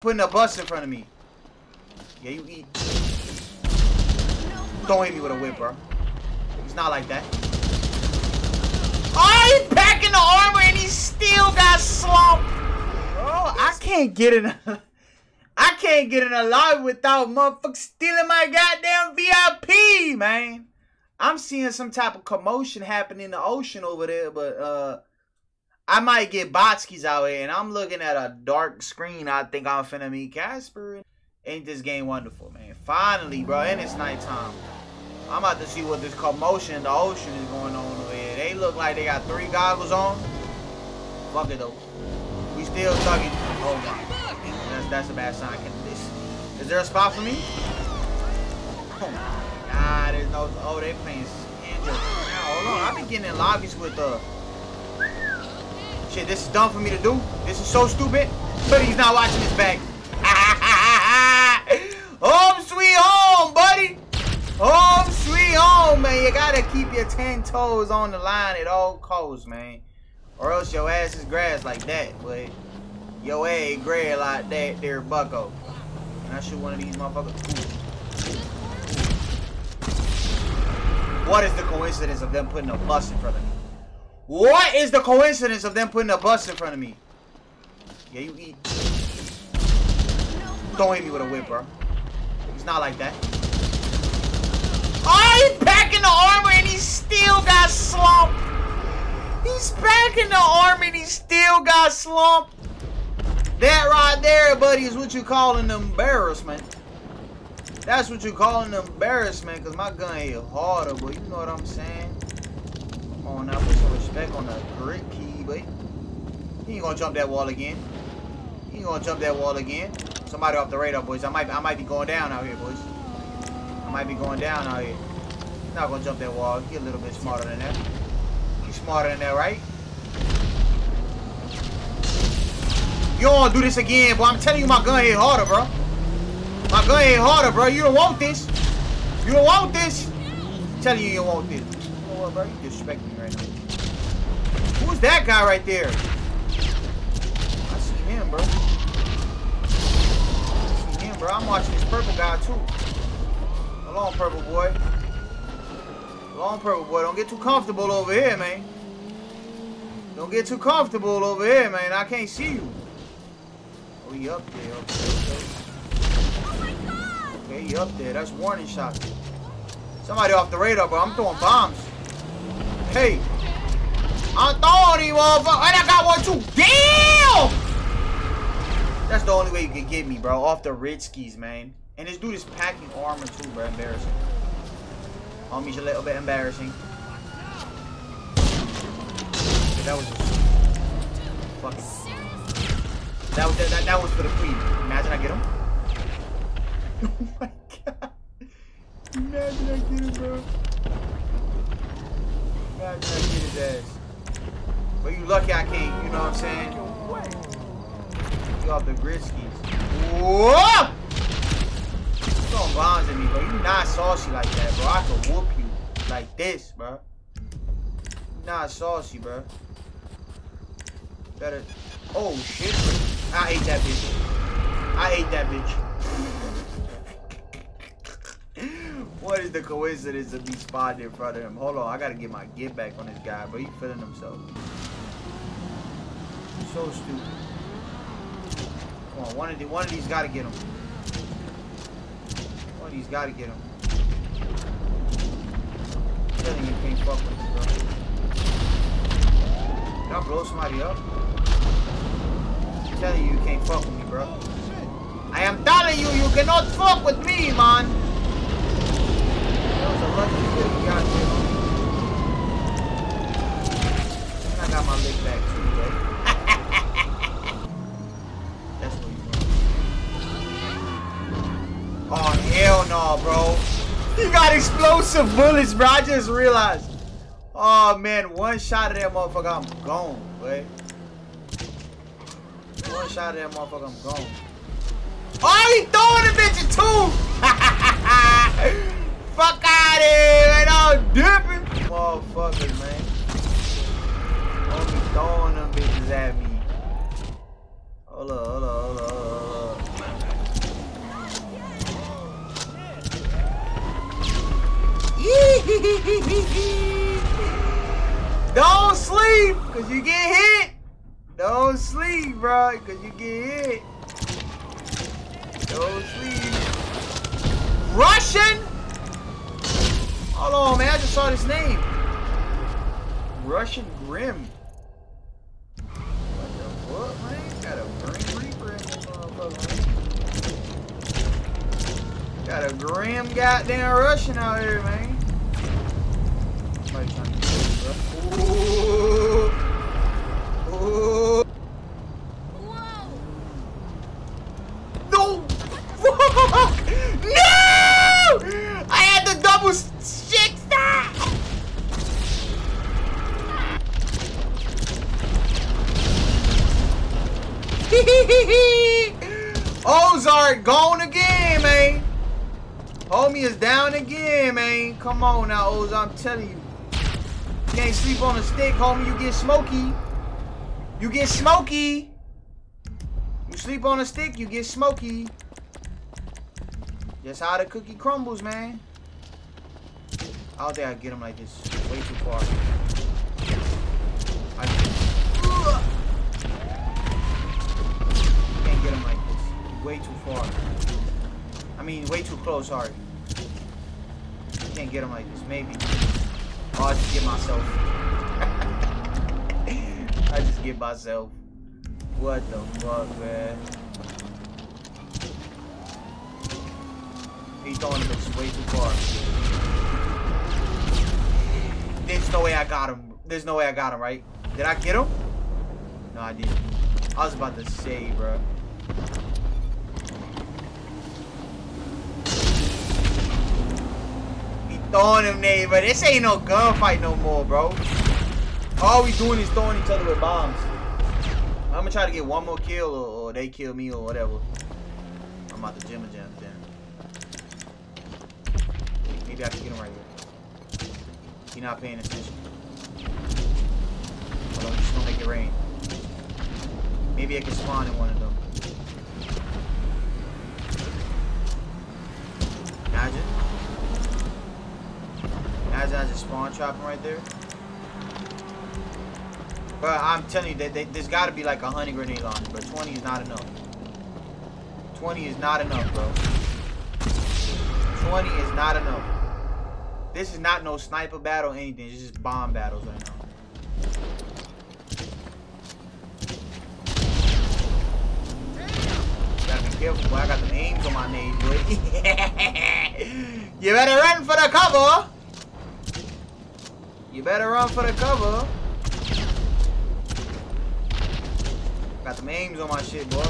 putting a bus in front of me. Yeah, you eat. Don't hit me with a whip, bro. It's not like that. Oh, he's packing the armor and he still got slumped. Bro, I can't get in. A, I can't get in alive without motherfuckers stealing my goddamn VIP, man. I'm seeing some type of commotion happen in the ocean over there, but uh I might get Botskis out here, and I'm looking at a dark screen. I think I'm finna meet Casper. Ain't this game wonderful, man? Finally, bro, and it's nighttime. I'm about to see what this commotion in the ocean is going on over here. They look like they got three goggles on. Fuck it though. We still tugging. Oh my. That's that's a bad sign. Can this is there a spot for me? Oh my god, there's no oh they playing. Now, hold on. I've been getting in lobbies with uh Shit, this is dumb for me to do. This is so stupid. But he's not watching his back. home sweet home, buddy. Home sweet home, man. You gotta keep your ten toes on the line at all costs, man. Or else your ass is grass like that, but your egg gray like that there, bucko. Can I shoot one of these motherfuckers? Ooh. What is the coincidence of them putting a bus in front of me? What is the coincidence of them putting a bus in front of me? Yeah, you eat. Don't hit me with a whip, bro. It's not like that. Oh, he's packing the armor and he still got slumped. He's packing the armor and he still got slumped. That right there, buddy, is what you call an embarrassment. That's what you call an embarrassment, because my gun hit harder, but you know what I'm saying? On now, put some respect on the grit key, but he ain't gonna jump that wall again. He ain't gonna jump that wall again. Somebody off the radar, boys. I might I might be going down out here, boys. I might be going down out here. Not gonna jump that wall. He a little bit smarter than that. He's smarter than that, right? You don't do this again, boy. I'm telling you my gun hit harder, bro. My gun hit harder, bro. You don't want this. You don't want this. I'm telling you you don't want this. You bro? You disrespecting me right now. Who's that guy right there? I see him, bro. I see him, bro. I'm watching this purple guy, too. On, purple boy. On, purple boy. Don't get too comfortable over here, man. Don't get too comfortable over here, man. I can't see you. Oh, he up there. Okay, okay. okay he up there. That's warning shot. Somebody off the radar, bro. I'm throwing bombs. Hey. I'm throwing him, motherfucker. And I got one, too. Damn! That's the only way you can get me, bro. Off the red skis, man. And this dude is packing armor, too, bro. Embarrassing. Homie's a little bit embarrassing. Okay, that was. That was that, that, that was for the queen. Imagine I get him. oh my god. Imagine I get him, bro. But you lucky I can't, you know what I'm saying? You off the Gritskis. Whoa! You bombs at me, bro. You not saucy like that, bro. I could whoop you like this, bro. You not saucy, bro. Better. Oh shit. I hate that bitch. I hate that bitch. What is the coincidence of me spotting in front of him? Hold on, I gotta get my get back on this guy, but he feeling himself. So stupid. Come on, one of the, one of these gotta get him. One of these gotta get him. I'm telling you, you can't fuck with me, bro. Did I blow somebody up? I'm telling you, you can't fuck with me, bro. Oh, I am telling you, you cannot fuck with me, man. A lucky you there. And I got my back too, bro. That's what you want. Oh, hell no, bro. He got explosive bullets, bro. I just realized. Oh, man. One shot of that motherfucker, I'm gone, boy. One shot of that motherfucker, I'm gone. Oh, he throwing the bitches too! fuck out of here. Ain't all dipping. Motherfuckers, man. Don't be throwing them bitches at me. Hold up, hold up, hold up, hold up. Don't sleep, cause you get hit. Don't sleep, bro, cause you get hit. Don't sleep. Russian Hold on, man. I just saw this name. Russian Grim. What the fuck, man? Got a Grim Reaper in motherfucker. Got a Grim goddamn Russian out here, man. Somebody trying to kill me, bro. Ooh. Ooh. No! Fuck! No! I had the double shit stop! Ozark gone again, man. Homie is down again, man. Come on now, Ozark. I'm telling you. You can't sleep on a stick, homie. You get smoky. You get smoky. You sleep on a stick, you get smoky. That's how the cookie crumbles, man. I don't think I get him like this. Way too far. I can't get him like this. Way too far. I mean, way too close, sorry. Can't get him like this. Maybe. Oh, I just get myself. I just get myself. What the fuck, man? He's throwing this way too far. There's no way I got him. There's no way I got him, right? Did I get him? No, I didn't. I was about to say, bro. He throwing them Nate, but this ain't no gunfight no more, bro. All we doing is throwing each other with bombs. I'm gonna try to get one more kill or, or they kill me or whatever. I'm about to jam a jam then. Maybe I can get him right here. He not paying attention. Hold on, just gonna make it rain. Maybe I can spawn in one of them. Him right there. But I'm telling you, that they, there's got to be like a honey grenade on but 20 is not enough. 20 is not enough, bro. 20 is not enough. This is not no sniper battle or anything. It's just bomb battles right now. Gotta be careful, boy. I got the names on my name, boy. you better run for the cover. You better run for the cover. Got the names on my shit, boy.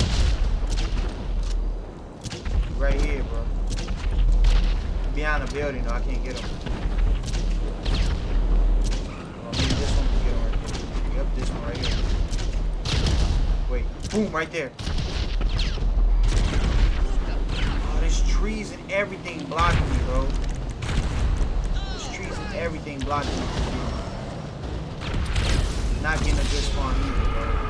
Right here, bro. Behind the building, though. I can't get him. Oh, maybe this one can get him right. Yep, this one right here. Wait. Boom, right there. Oh, there's trees and everything blocking me, bro. Everything blocking. Not getting a good spawn either, bro.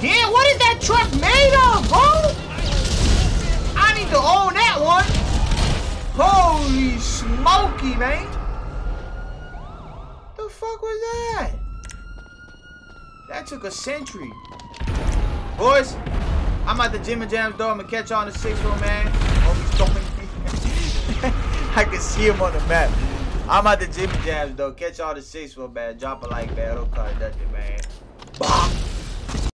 Damn, what is that truck made of, bro? I need to own that one. Holy smoky, man. The fuck was that? That took a century. Boys, I'm at the Jim and Jams door. I'm gonna catch on the sixth room, man. Oh. I can see him on the map. I'm at the Jim and Jams though. Catch all the six room, man. Drop a like, man. Don't cut nothing, man. Bop.